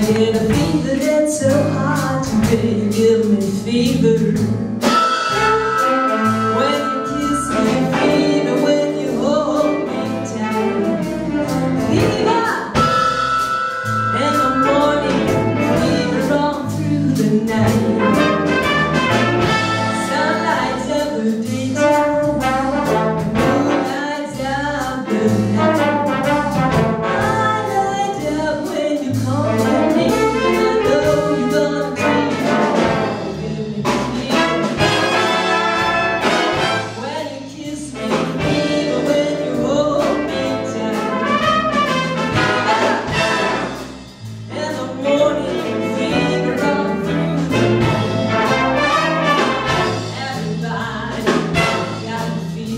I get a fever that's so hard make Give me fever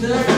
네.